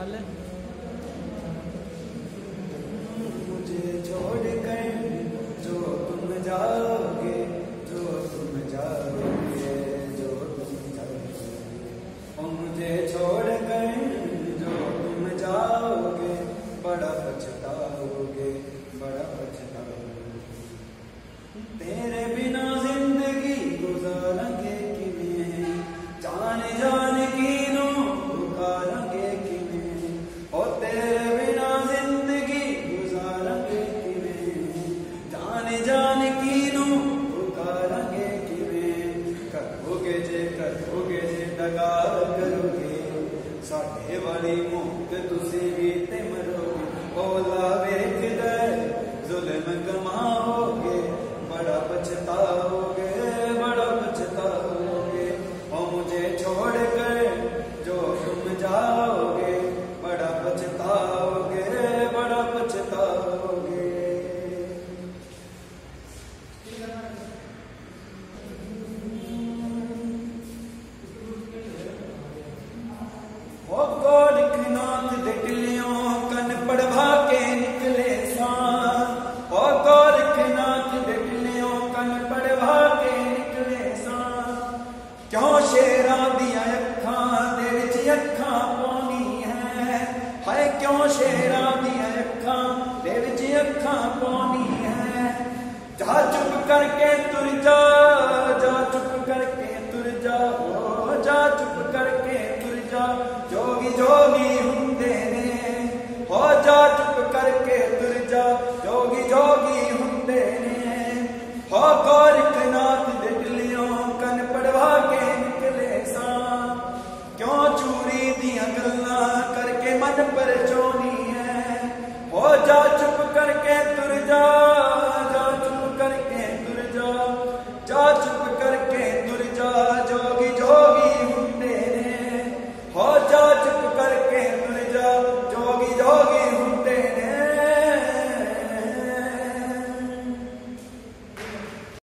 ਚੱਲ मुझे बचताओ शेरा दिया अखा, दे विच अखा पानी है। जा चुप करके तुर जा जा चुप करके तुर जा जा चुप करके तुर जा। जोगी जोगी हुंदे ने, हो जा चुप करके तुर जा। जोगी जोगी हुंदे ने, हो गोरखनाथ दिखलियों कन पड़वा के निकले दिया करके मन